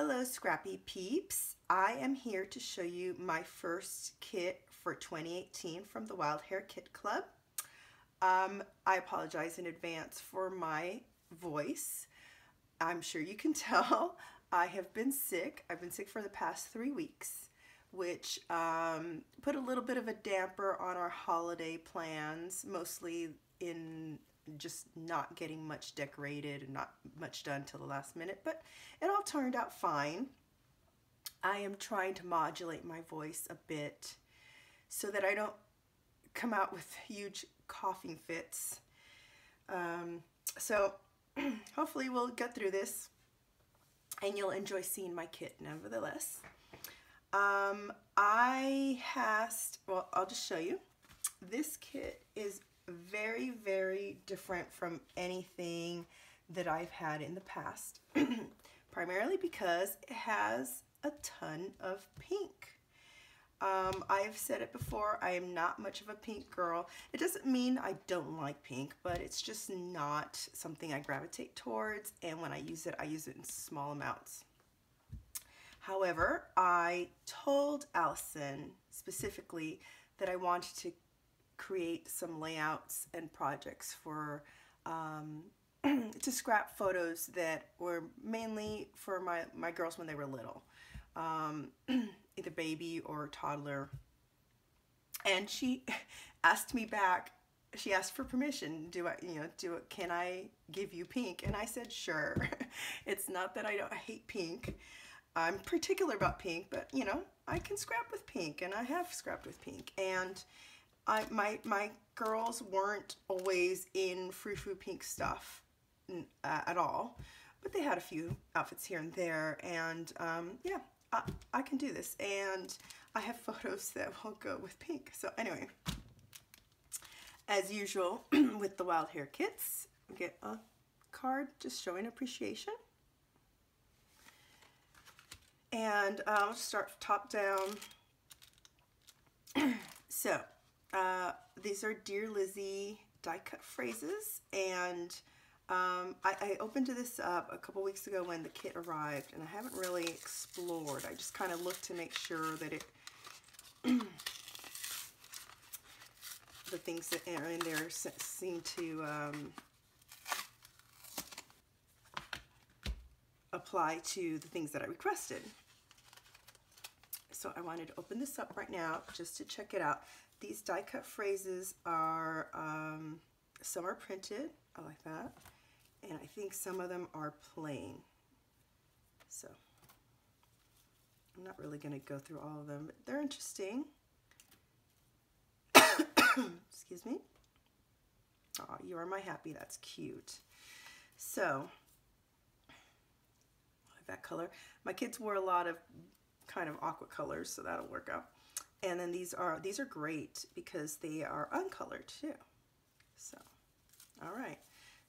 Hello Scrappy Peeps. I am here to show you my first kit for 2018 from the Wild Hare Kit Club. Um, I apologize in advance for my voice. I'm sure you can tell I have been sick. I've been sick for the past three weeks, which um, put a little bit of a damper on our holiday plans, mostly in just not getting much decorated and not much done till the last minute, but it all turned out fine. I am trying to modulate my voice a bit so that I don't come out with huge coughing fits. Um, so hopefully we'll get through this and you'll enjoy seeing my kit nevertheless. Um, I has, well, I'll just show you. This kit is very, very different from anything that I've had in the past. Primarily because it has a ton of pink. Um, I've said it before, I am not much of a pink girl. It doesn't mean I don't like pink, but it's just not something I gravitate towards, and when I use it, I use it in small amounts. However, I told Allison specifically that I wanted to create some layouts and projects for um, to scrap photos that were mainly for my, my girls when they were little, um, either baby or toddler. And she asked me back, she asked for permission, do I, you know, do it, can I give you pink? And I said, sure. it's not that I don't I hate pink. I'm particular about pink, but you know, I can scrap with pink and I have scrapped with pink. And I, my, my girls weren't always in frou frou pink stuff uh, at all, but they had a few outfits here and there. And um, yeah, I, I can do this. And I have photos that will go with pink. So anyway, as usual with the Wild Hare Kits, get a card just showing appreciation. And uh, I'll start top down. so uh, these are Dear Lizzy die cut phrases and um, I, I, opened this up a couple weeks ago when the kit arrived and I haven't really explored. I just kind of looked to make sure that it the things that are in there seem to um, apply to the things that I requested. So I wanted to open this up right now just to check it out. These die cut phrases are, um, some are printed, I like that, and I think some of them are plain. So, I'm not really going to go through all of them, but they're interesting. Excuse me. Oh, you are my happy, that's cute. So, I like that color. My kids wore a lot of kind of aqua colors, so that'll work out. And then these are these are great because they are uncolored too. So, all right.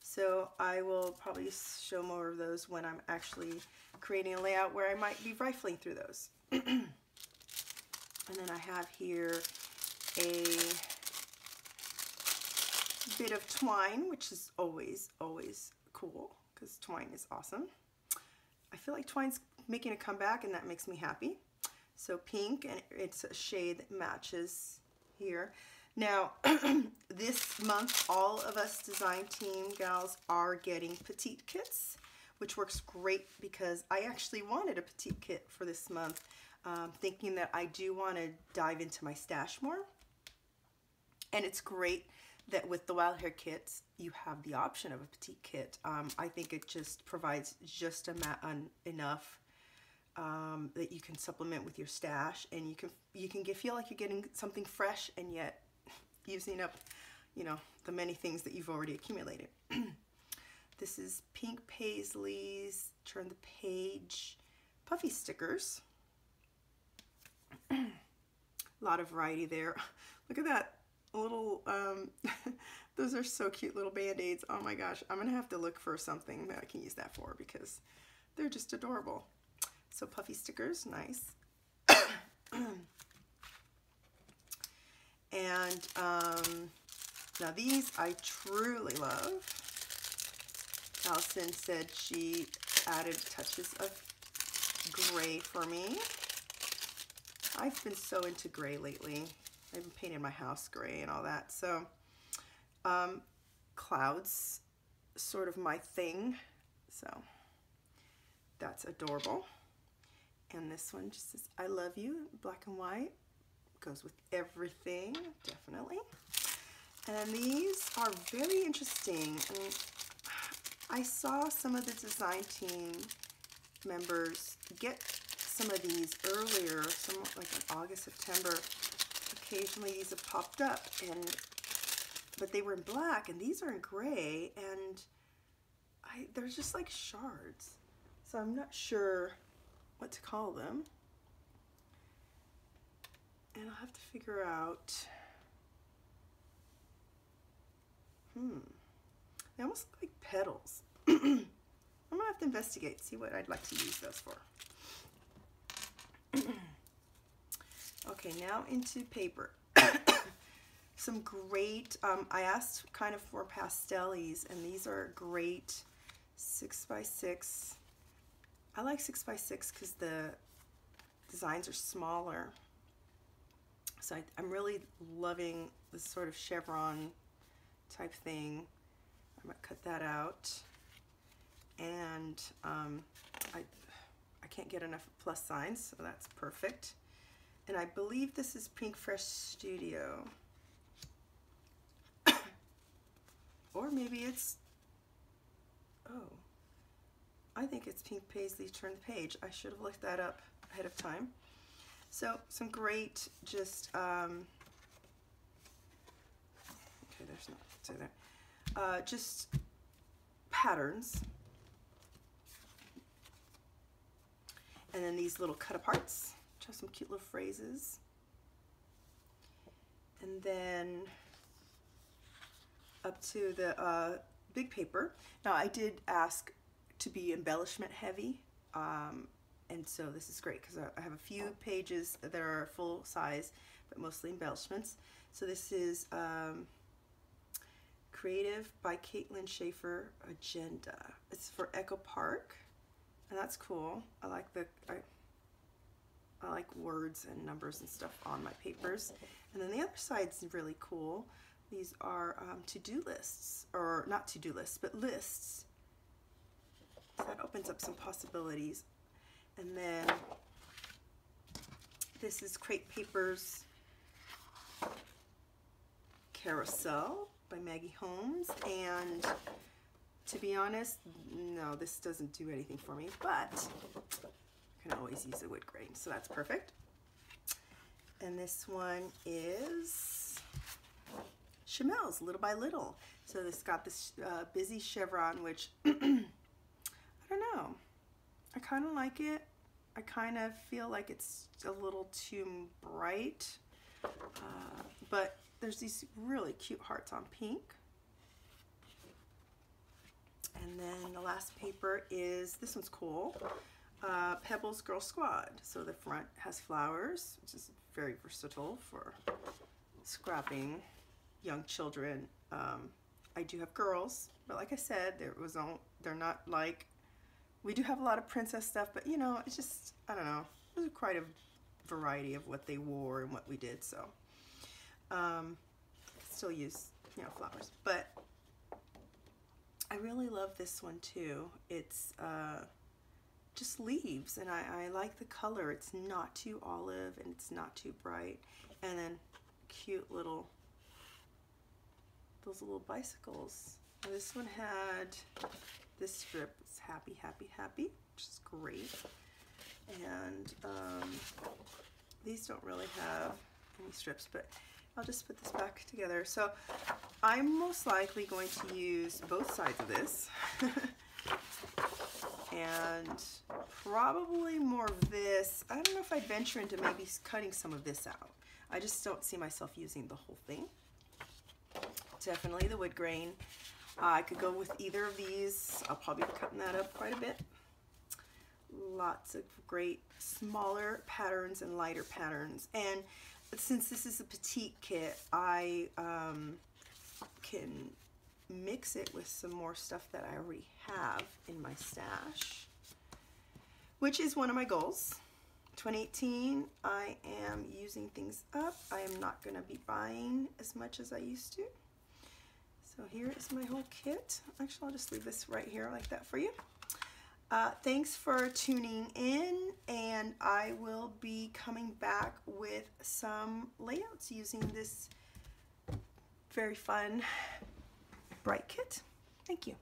So I will probably show more of those when I'm actually creating a layout where I might be rifling through those. and then I have here a bit of twine, which is always, always cool because twine is awesome. I feel like twine's making a comeback and that makes me happy. So pink, and it's a shade that matches here. Now, this month, all of us design team gals are getting petite kits, which works great because I actually wanted a petite kit for this month, um, thinking that I do want to dive into my stash more. And it's great that with the Wild Hare kits, you have the option of a petite kit. Um, I think it just provides just a enough um, that you can supplement with your stash and you can you can get, feel like you're getting something fresh and yet using up you know the many things that you've already accumulated. This is pink Paislee's turn the page puffy stickers. A lot of variety there. Look at that little um, those are so cute little band-aids. Oh my gosh I'm gonna have to look for something that I can use that for because they're just adorable so puffy stickers, nice. and um, now these I truly love. Allison said she added touches of gray for me. I've been so into gray lately. I've been painting my house gray and all that. So um, clouds, sort of my thing. So that's adorable. And this one just says, I love you, black and white. Goes with everything, definitely. And then these are very interesting. And I saw some of the design team members get some of these earlier, some like in August, September. Occasionally these have popped up and but they were in black and these are in gray and I they're just like shards. So I'm not sure what to call them. And I'll have to figure out Hmm. They almost look like petals. I'm gonna have to investigate, see what I'd like to use those for. okay, now into paper. Some great, um, I asked kind of for pastellis, and these are great six by six. I like six by six because the designs are smaller. So I, I'm really loving this sort of chevron type thing. I'm gonna cut that out. And um, I, I can't get enough plus signs, so that's perfect. And I believe this is Pink Fresh Studio. or maybe it's, oh, I think it's Pink Paislee Turn the Page. I should have looked that up ahead of time. So some great just, um, okay, there's not, say there. Uh, just patterns. And then these little cut aparts, which have some cute little phrases. And then up to the uh, big paper. Now I did ask to be embellishment heavy. Um, and so this is great because I have a few pages that are full size, but mostly embellishments. So this is um, Creative by Caitlin Schaefer Agenda. It's for Echo Park, and that's cool. I like the I, I like words and numbers and stuff on my papers. And then the other side's really cool. These are um, to-do lists, or not to-do lists, but lists. So that opens up some possibilities. And then this is Crate Paper's Carousel by Maggie Holmes. And to be honest, no, this doesn't do anything for me, but I can always use a wood grain, so that's perfect. And this one is Shimelle's Little by Little. So this got this uh, busy chevron, which I don't know. I kind of like it. I kind of feel like it's a little too bright, uh, but there's these really cute hearts on pink. And then the last paper is, this one's cool, uh, Pebbles Girl Squad. So the front has flowers, which is very versatile for scrapping young children. Um, I do have girls, but like I said, there was all, they're not like, we do have a lot of princess stuff, but you know, it's just, I don't know, there's quite a variety of what they wore and what we did, so. Um, still use, you know, flowers. But I really love this one too. It's uh, just leaves and I, I like the color. It's not too olive and it's not too bright. And then cute little, those little bicycles. This one had this strip. is happy, happy, happy, which is great. And um, these don't really have any strips, but I'll just put this back together. So I'm most likely going to use both sides of this. and probably more of this. I don't know if I'd venture into maybe cutting some of this out. I just don't see myself using the whole thing. Definitely the wood grain. Uh, I could go with either of these. I'll probably be cutting that up quite a bit. Lots of great smaller patterns and lighter patterns. And since this is a petite kit, I um, can mix it with some more stuff that I already have in my stash. which is one of my goals. 2018, I am using things up. I am not going to be buying as much as I used to. So here is my whole kit. Actually, I'll just leave this right here like that for you. Uh, thanks for tuning in and I will be coming back with some layouts using this very fun bright kit. Thank you.